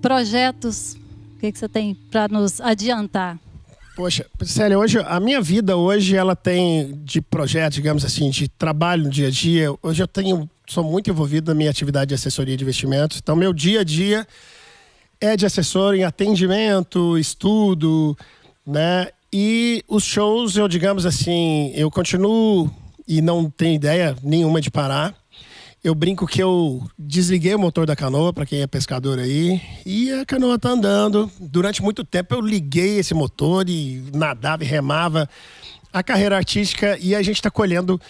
projetos, o que, que você tem para nos adiantar? Poxa, Célia, hoje a minha vida hoje ela tem de projetos, digamos assim, de trabalho no dia a dia. Hoje eu tenho sou muito envolvido na minha atividade de assessoria de investimentos. Então meu dia a dia é de assessor em atendimento, estudo, né? E os shows, eu digamos assim, eu continuo e não tenho ideia nenhuma de parar. Eu brinco que eu desliguei o motor da canoa, para quem é pescador aí, e a canoa tá andando. Durante muito tempo eu liguei esse motor e nadava e remava. A carreira artística e a gente está colhendo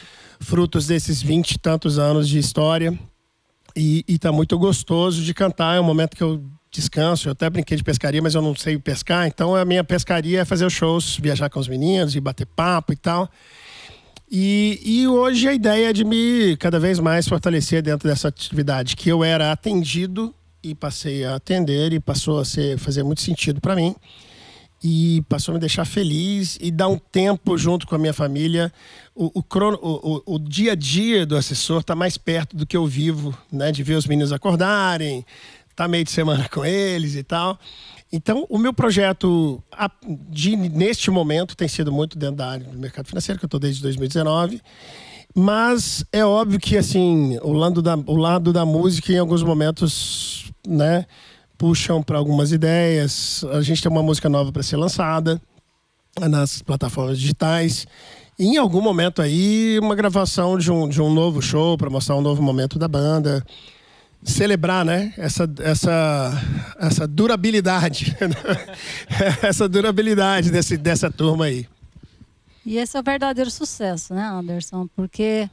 frutos desses vinte e tantos anos de história. E, está muito gostoso de cantar. É um momento que eu descanso. Eu até brinquei de pescaria, mas eu não sei pescar. Então a minha pescaria é fazer os shows, viajar com os meninos e bater papo e tal. E, e hoje a ideia é de me cada vez mais fortalecer dentro dessa atividade, que eu era atendido e passei a atender e passou a ser, fazer muito sentido para mim. E passou a me deixar feliz e dar um tempo junto com a minha família. O, o, crono, o, o dia a dia do assessor está mais perto do que eu vivo, né? De ver os meninos acordarem, tá meio de semana com eles e tal. Então, o meu projeto de, neste momento tem sido muito dentro da área do mercado financeiro, que eu estou desde 2019. Mas é óbvio que assim, o lado da, o lado da música em alguns momentos, né, puxam para algumas ideias. A gente tem uma música nova para ser lançada nas plataformas digitais. E em algum momento aí, uma gravação de um, de um novo show para mostrar um novo momento da banda celebrar, né? Essa, essa, essa durabilidade, essa durabilidade desse, dessa turma aí. E esse é o verdadeiro sucesso, né, Anderson? Porque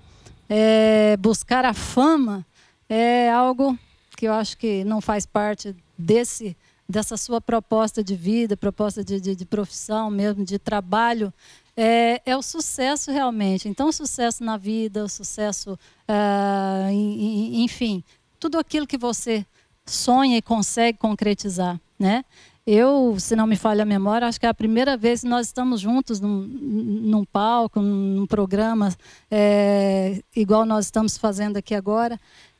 é, buscar a fama é algo que eu acho que não faz parte desse dessa sua proposta de vida, proposta de, de, de profissão mesmo, de trabalho, é, é, o sucesso realmente. Então, o sucesso na vida, o sucesso, uh, enfim, tudo aquilo que você sonha e consegue concretizar, né? Eu, se não me falha a memória, acho que é a primeira vez que nós estamos juntos num, num palco, num programa, é, igual nós estamos fazendo aqui agora.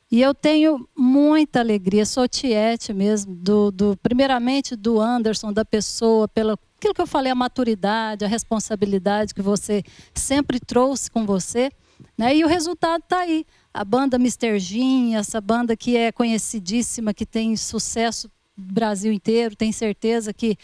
E eu tenho muita alegria, sou tiete mesmo, do, do, primeiramente do Anderson, da pessoa, pelo aquilo que eu falei, a maturidade, a responsabilidade que você sempre trouxe com você. Né? E o resultado está aí. A banda Mr. Gin, essa banda que é conhecidíssima, que tem sucesso no Brasil inteiro, tenho certeza que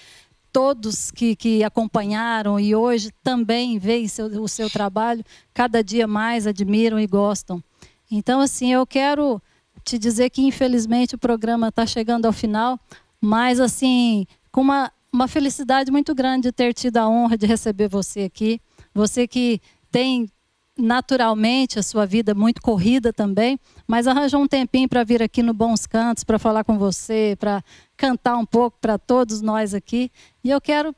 todos que, que acompanharam e hoje também veem seu, o seu trabalho, cada dia mais admiram e gostam. Então, assim, eu quero te dizer que infelizmente o programa está chegando ao final, mas assim, com uma, uma felicidade muito grande de ter tido a honra de receber você aqui. Você que tem naturalmente a sua vida muito corrida também, mas arranjou um tempinho para vir aqui no Bons Cantos, para falar com você, para cantar um pouco para todos nós aqui. E eu quero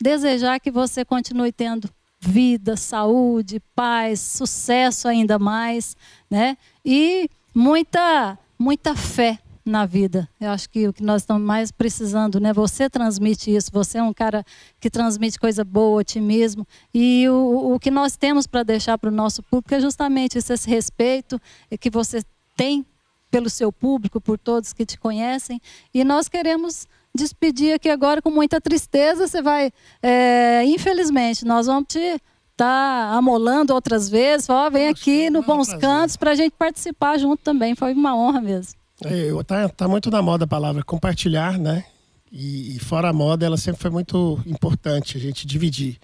desejar que você continue tendo vida, saúde, paz, sucesso ainda mais, né? E muita muita fé na vida. Eu acho que o que nós estamos mais precisando, né? Você transmite isso. Você é um cara que transmite coisa boa, otimismo. E o, o que nós temos para deixar para o nosso público é justamente esse, esse respeito que você tem pelo seu público, por todos que te conhecem. E nós queremos despedir aqui agora com muita tristeza. Você vai, é, infelizmente, nós vamos te estar tá amolando outras vezes. Ó, vem aqui no Bons Cantos para a gente participar junto também. Foi uma honra mesmo. É, tá, tá muito na moda a palavra compartilhar, né? E, e fora a moda, ela sempre foi muito importante a gente dividir.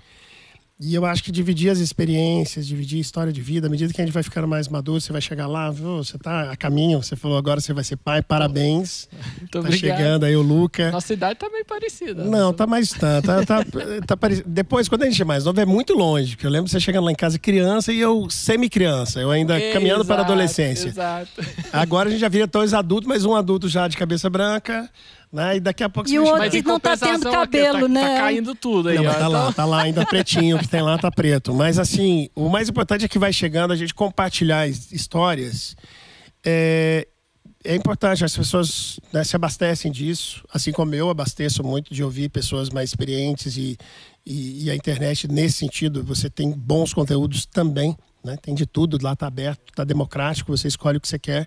E eu acho que dividir as experiências, dividir a história de vida, à medida que a gente vai ficando mais maduro, você vai chegar lá, viu? você está a caminho, você falou agora você vai ser pai, parabéns. Muito tá obrigado. chegando aí o Luca. Nossa idade tá meio parecida. Não, tá mais tá, tá, tá, tá parecido. Depois, quando a gente é mais novo, é muito longe, porque eu lembro você chegando lá em casa criança e eu semi-criança, eu ainda caminhando para a adolescência. Exato. Agora a gente já vira dois adultos, mas um adulto já de cabeça branca né? E daqui a pouco e o outro que não tá tendo cabelo, tá, né? Tá caindo tudo aí. Não, ó, tá lá, tá lá ainda pretinho, o que tem lá tá preto. Mas assim, o mais importante é que vai chegando a gente compartilhar histórias. É, é importante, as pessoas né, se abastecem disso, assim como eu abasteço muito de ouvir pessoas mais experientes e, e, e a internet, nesse sentido, você tem bons conteúdos também, né? tem de tudo, lá está aberto, está democrático, você escolhe o que você quer.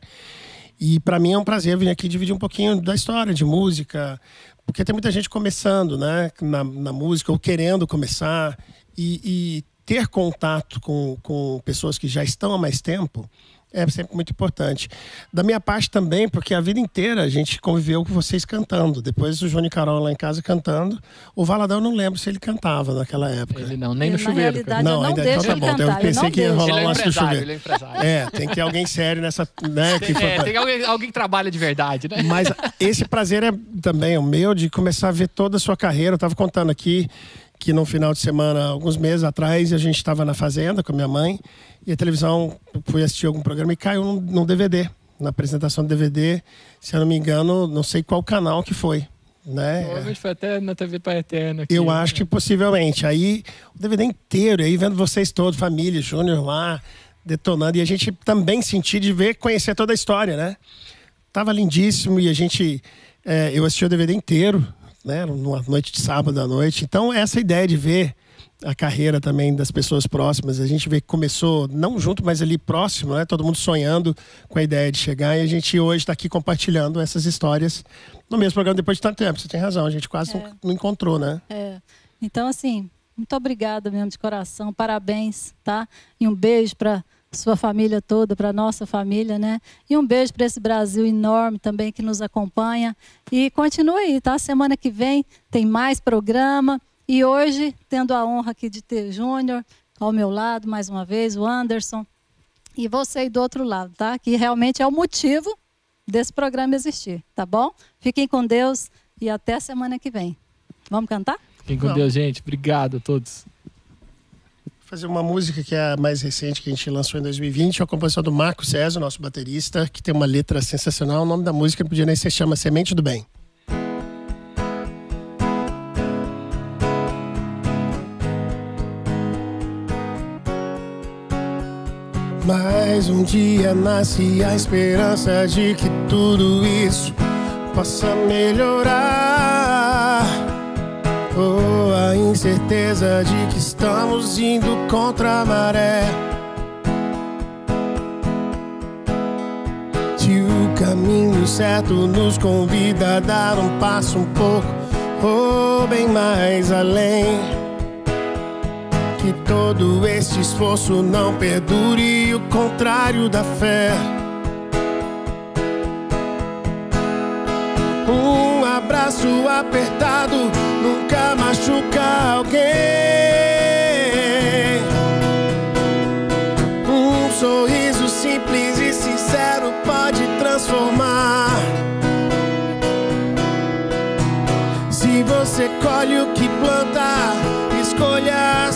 E para mim é um prazer vir aqui dividir um pouquinho da história de música, porque tem muita gente começando né, na, na música ou querendo começar. E, e ter contato com, com pessoas que já estão há mais tempo é sempre muito importante. Da minha parte também, porque a vida inteira a gente conviveu com vocês cantando. Depois o Johnny Carol lá em casa cantando. O Valadão eu não lembro se ele cantava naquela época. Ele não, nem no chuveiro. Não, não, ainda então tá bom. Cantar, eu pensei que ia rolar um lance do chuveiro. Ele é, é, tem que ter alguém sério nessa. Né, que é, tem alguém, alguém que trabalha de verdade, né? Mas esse prazer é também o meu de começar a ver toda a sua carreira. Eu estava contando aqui que no final de semana, alguns meses atrás, a gente estava na fazenda com a minha mãe e a televisão, fui assistir algum programa e caiu num, num DVD, na apresentação do DVD, se eu não me engano, não sei qual canal que foi. Né? Provavelmente foi até na TV para. Aqui, eu né? acho que possivelmente. Aí o DVD inteiro, aí vendo vocês todos, família, Júnior lá, detonando, e a gente também sentir de ver, conhecer toda a história, né? Tava lindíssimo e a gente. É, eu assisti o DVD inteiro, né, numa noite de sábado à noite. Então, essa ideia de ver a carreira também das pessoas próximas, a gente vê que começou não junto, mas ali próximo, né? Todo mundo sonhando com a ideia de chegar e a gente hoje está aqui compartilhando essas histórias no mesmo programa depois de tanto tempo. Você tem razão, a gente quase é. não encontrou, né? É. Então, assim, muito obrigada mesmo de coração, parabéns, tá? E um beijo para sua família toda, para nossa família, né? E um beijo para esse Brasil enorme também que nos acompanha. E continue aí, tá? Semana que vem tem mais programa. E hoje, tendo a honra aqui de ter Júnior ao meu lado, mais uma vez, o Anderson. E você aí do outro lado, tá? Que realmente é o motivo desse programa existir, tá bom? Fiquem com Deus e até a semana que vem. Vamos cantar? Fiquem com Vamos. Deus, gente. Obrigado a todos. Fazer uma música que é a mais recente que a gente lançou em 2020, é a composição do Marco César, nosso baterista, que tem uma letra sensacional. O nome da música não podia nem ser chama Semente do Bem. Mais um dia nasce a esperança de que tudo isso possa melhorar. Oh, a incerteza de que estamos indo contra a maré. Se o caminho certo nos convida a dar um passo um pouco ou oh, bem mais além. Que todo este esforço não perdure o contrário da fé. Um abraço apertado nunca machuca alguém. Um sorriso simples e sincero pode transformar. Se você colhe o que planta, escolha